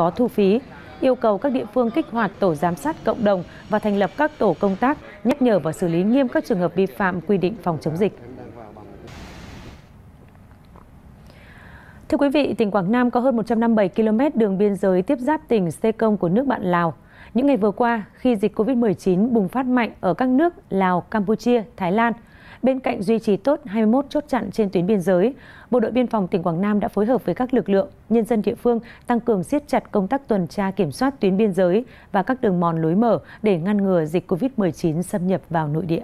có thu phí, yêu cầu các địa phương kích hoạt tổ giám sát cộng đồng và thành lập các tổ công tác nhắc nhở và xử lý nghiêm các trường hợp vi phạm quy định phòng chống dịch. Thưa quý vị, tỉnh Quảng Nam có hơn 157 km đường biên giới tiếp giáp tỉnh Sê Công của nước bạn Lào. Những ngày vừa qua, khi dịch COVID-19 bùng phát mạnh ở các nước Lào, Campuchia, Thái Lan, bên cạnh duy trì tốt 21 chốt chặn trên tuyến biên giới, Bộ đội Biên phòng tỉnh Quảng Nam đã phối hợp với các lực lượng, nhân dân địa phương tăng cường siết chặt công tác tuần tra kiểm soát tuyến biên giới và các đường mòn lối mở để ngăn ngừa dịch COVID-19 xâm nhập vào nội địa.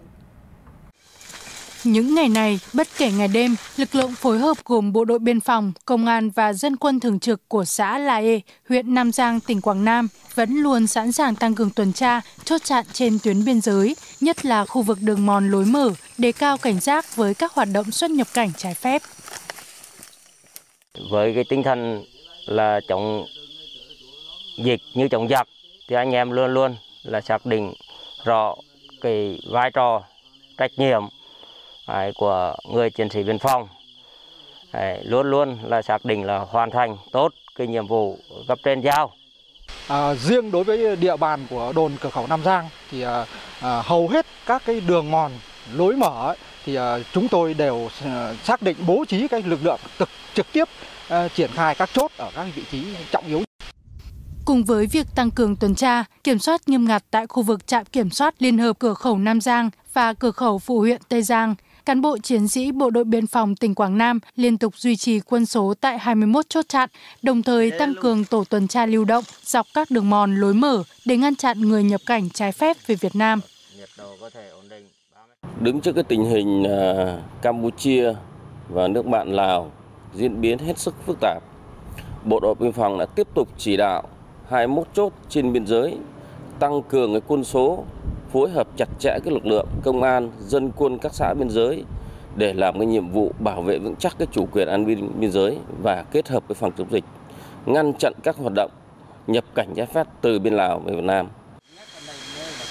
Những ngày này, bất kể ngày đêm, lực lượng phối hợp gồm Bộ đội Biên phòng, Công an và dân quân thường trực của xã La huyện Nam Giang, tỉnh Quảng Nam vẫn luôn sẵn sàng tăng cường tuần tra, chốt chặn trên tuyến biên giới, nhất là khu vực đường mòn lối mở, đề cao cảnh giác với các hoạt động xuất nhập cảnh trái phép. Với cái tinh thần là chống dịch như chống giặc thì anh em luôn luôn là xác định rõ cái vai trò trách nhiệm đấy, của người chiến sĩ biên phòng đấy, luôn luôn là xác định là hoàn thành tốt cái nhiệm vụ cấp trên giao. À, riêng đối với địa bàn của đồn cửa khẩu Nam Giang thì à, à, hầu hết các cái đường mòn lối mở ấy, thì à, chúng tôi đều à, xác định bố trí cái lực lượng trực trực tiếp à, triển khai các chốt ở các vị trí trọng yếu. Cùng với việc tăng cường tuần tra, kiểm soát nghiêm ngặt tại khu vực trạm kiểm soát liên hợp cửa khẩu Nam Giang và cửa khẩu phụ huyện Tây Giang, cán bộ chiến sĩ Bộ đội Biên phòng tỉnh Quảng Nam liên tục duy trì quân số tại 21 chốt chặn, đồng thời tăng cường tổ tuần tra lưu động dọc các đường mòn lối mở để ngăn chặn người nhập cảnh trái phép về Việt Nam. Đứng trước cái tình hình à, Campuchia và nước bạn Lào diễn biến hết sức phức tạp, Bộ đội Biên phòng đã tiếp tục chỉ đạo 21 chốt trên biên giới tăng cường cái quân số phối hợp chặt chẽ cái lực lượng công an, dân quân các xã biên giới để làm cái nhiệm vụ bảo vệ vững chắc cái chủ quyền an ninh biên giới và kết hợp với phòng chống dịch, ngăn chặn các hoạt động nhập cảnh trái phép từ bên Lào về Việt Nam.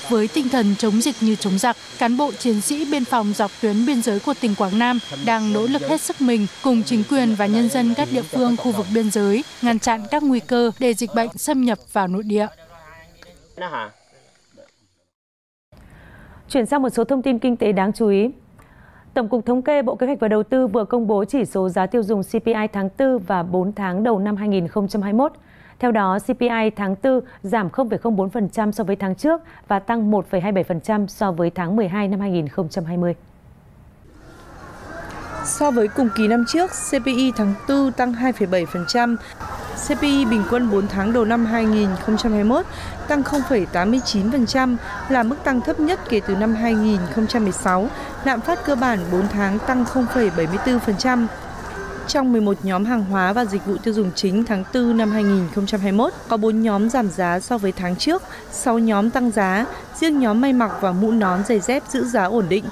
Với tinh thần chống dịch như chống giặc, cán bộ chiến sĩ biên phòng dọc tuyến biên giới của tỉnh Quảng Nam đang nỗ lực hết sức mình cùng chính quyền và nhân dân các địa phương khu vực biên giới ngăn chặn các nguy cơ để dịch bệnh xâm nhập vào nội địa. Chuyển sang một số thông tin kinh tế đáng chú ý. Tổng cục Thống kê Bộ Kế hoạch và Đầu tư vừa công bố chỉ số giá tiêu dùng CPI tháng 4 và 4 tháng đầu năm 2021. Theo đó, CPI tháng 4 giảm 0,04% so với tháng trước và tăng 1,27% so với tháng 12 năm 2020. So với cùng kỳ năm trước, CPI tháng 4 tăng 2,7%, CPI bình quân 4 tháng đầu năm 2021 tăng 0,89% là mức tăng thấp nhất kể từ năm 2016. Lạm phát cơ bản 4 tháng tăng 0,74%. Trong 11 nhóm hàng hóa và dịch vụ tiêu dùng chính tháng 4 năm 2021, có 4 nhóm giảm giá so với tháng trước, 6 nhóm tăng giá, riêng nhóm may mặc và mũ nón giày dép giữ giá ổn định.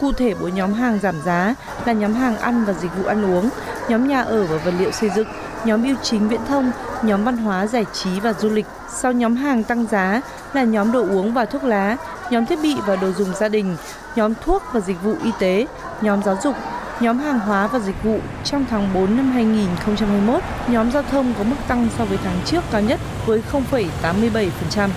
Cụ thể, bốn nhóm hàng giảm giá là nhóm hàng ăn và dịch vụ ăn uống, nhóm nhà ở và vật liệu xây dựng, nhóm bưu chính viễn thông, nhóm văn hóa giải trí và du lịch. Sau nhóm hàng tăng giá là nhóm đồ uống và thuốc lá, nhóm thiết bị và đồ dùng gia đình, nhóm thuốc và dịch vụ y tế, nhóm giáo dục, nhóm hàng hóa và dịch vụ trong tháng 4 năm 2021, nhóm giao thông có mức tăng so với tháng trước cao nhất với 0,87%.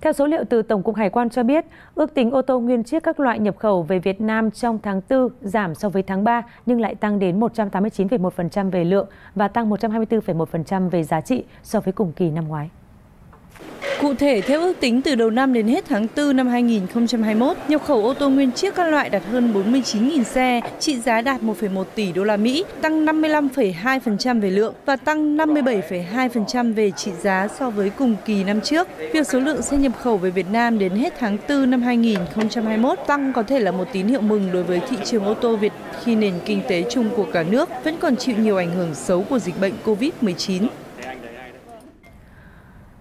Theo số liệu từ Tổng cục Hải quan cho biết, ước tính ô tô nguyên chiếc các loại nhập khẩu về Việt Nam trong tháng 4 giảm so với tháng 3 nhưng lại tăng đến 189,1% về lượng và tăng 124,1% về giá trị so với cùng kỳ năm ngoái. Cụ thể, theo ước tính từ đầu năm đến hết tháng 4 năm 2021, nhập khẩu ô tô nguyên chiếc các loại đạt hơn 49.000 xe, trị giá đạt 1,1 tỷ đô la Mỹ, tăng 55,2% về lượng và tăng 57,2% về trị giá so với cùng kỳ năm trước. Việc số lượng xe nhập khẩu về Việt Nam đến hết tháng 4 năm 2021 tăng có thể là một tín hiệu mừng đối với thị trường ô tô Việt khi nền kinh tế chung của cả nước vẫn còn chịu nhiều ảnh hưởng xấu của dịch bệnh COVID-19.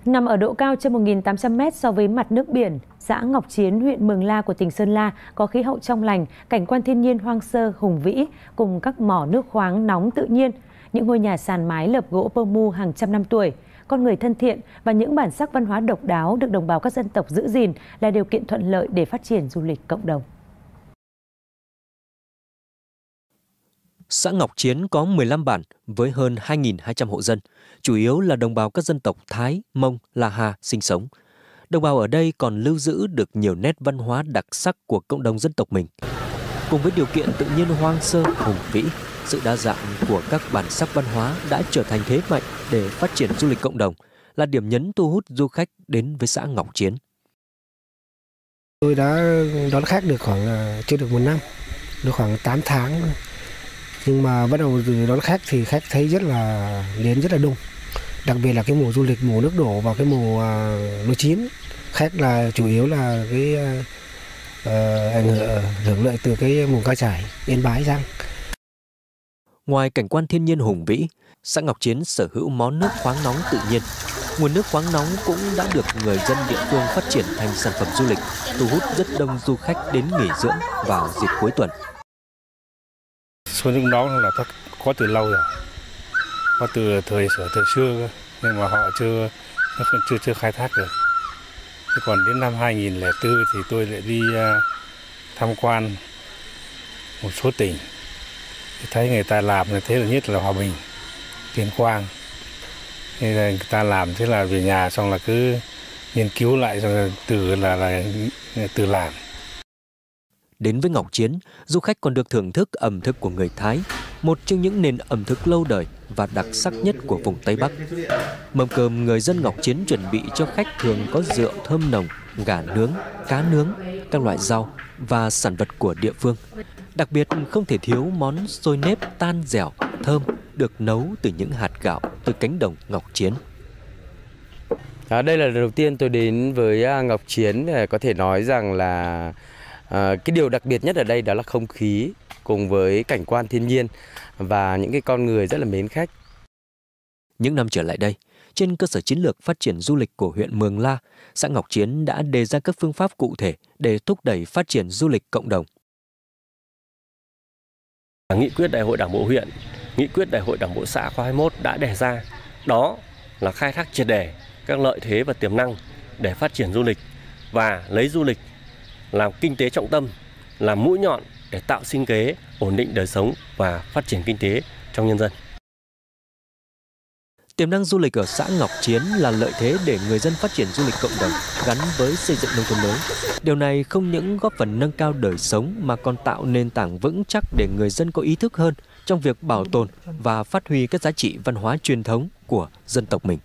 Nằm ở độ cao trên 1.800 m so với mặt nước biển, xã Ngọc Chiến, huyện Mường La của tỉnh Sơn La có khí hậu trong lành, cảnh quan thiên nhiên hoang sơ, hùng vĩ cùng các mỏ nước khoáng nóng tự nhiên, những ngôi nhà sàn mái lợp gỗ pơ mu hàng trăm năm tuổi, con người thân thiện và những bản sắc văn hóa độc đáo được đồng bào các dân tộc giữ gìn là điều kiện thuận lợi để phát triển du lịch cộng đồng. Xã Ngọc Chiến có 15 bản với hơn 2.200 hộ dân, chủ yếu là đồng bào các dân tộc Thái, Mông, La Hà sinh sống. Đồng bào ở đây còn lưu giữ được nhiều nét văn hóa đặc sắc của cộng đồng dân tộc mình. Cùng với điều kiện tự nhiên hoang sơ, hùng vĩ, sự đa dạng của các bản sắc văn hóa đã trở thành thế mạnh để phát triển du lịch cộng đồng, là điểm nhấn thu hút du khách đến với xã Ngọc Chiến. Tôi đã đón khách được khoảng ờ, chưa được một năm, được khoảng 8 tháng. Nhưng mà bắt đầu từ đón khách thì khách thấy rất là đến rất là đông. Đặc biệt là cái mùa du lịch, mùa nước đổ và cái mùa à, lúa chín. Khách là chủ yếu là cái uh, ảnh hưởng ờ, hưởng lợi từ cái mùa cao trải, yên bái sang. Ngoài cảnh quan thiên nhiên hùng vĩ, xã Ngọc Chiến sở hữu món nước khoáng nóng tự nhiên. Nguồn nước khoáng nóng cũng đã được người dân địa phương phát triển thành sản phẩm du lịch, thu hút rất đông du khách đến nghỉ dưỡng vào dịp cuối tuần. Số những đó là có từ lâu rồi, có từ thời sửa thời xưa nhưng mà họ chưa chưa chưa khai thác được. Thế còn đến năm 2004 thì tôi lại đi à, tham quan một số tỉnh. Thấy người ta làm như thế là nhất là hòa bình tuyên quang. Nên là người ta làm thế là về nhà xong là cứ nghiên cứu lại rồi từ là là từ làm Đến với Ngọc Chiến, du khách còn được thưởng thức ẩm thực của người Thái, một trong những nền ẩm thực lâu đời và đặc sắc nhất của vùng Tây Bắc. Mâm cơm người dân Ngọc Chiến chuẩn bị cho khách thường có rượu thơm nồng, gà nướng, cá nướng, các loại rau và sản vật của địa phương. Đặc biệt không thể thiếu món xôi nếp tan dẻo, thơm được nấu từ những hạt gạo từ cánh đồng Ngọc Chiến. À, đây là lần đầu tiên tôi đến với à, Ngọc Chiến à, có thể nói rằng là à, cái điều đặc biệt nhất ở đây đó là không khí cùng với cảnh quan thiên nhiên và những cái con người rất là mến khách. Những năm trở lại đây, trên cơ sở chiến lược phát triển du lịch của huyện Mường La, xã Ngọc Chiến đã đề ra các phương pháp cụ thể để thúc đẩy phát triển du lịch cộng đồng. Nghị quyết đại hội đảng bộ huyện, nghị quyết đại hội đảng bộ xã khóa 21 đã đề ra đó là khai thác triệt đề các lợi thế và tiềm năng để phát triển du lịch và lấy du lịch làm kinh tế trọng tâm, làm mũi nhọn để tạo sinh kế, ổn định đời sống và phát triển kinh tế trong nhân dân. Tiềm năng du lịch ở xã Ngọc Chiến là lợi thế để người dân phát triển du lịch cộng đồng gắn với xây dựng nông thôn mới. Điều này không những góp phần nâng cao đời sống mà còn tạo nền tảng vững chắc để người dân có ý thức hơn trong việc bảo tồn và phát huy các giá trị văn hóa truyền thống của dân tộc mình.